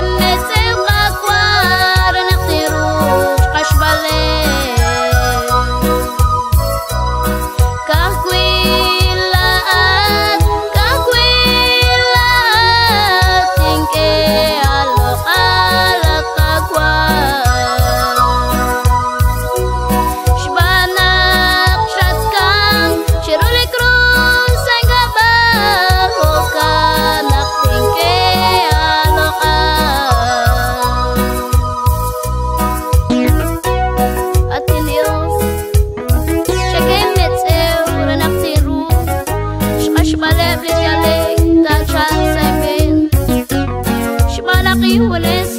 tiene She mă lep de your dar ce să-i Și mă lăc iubulez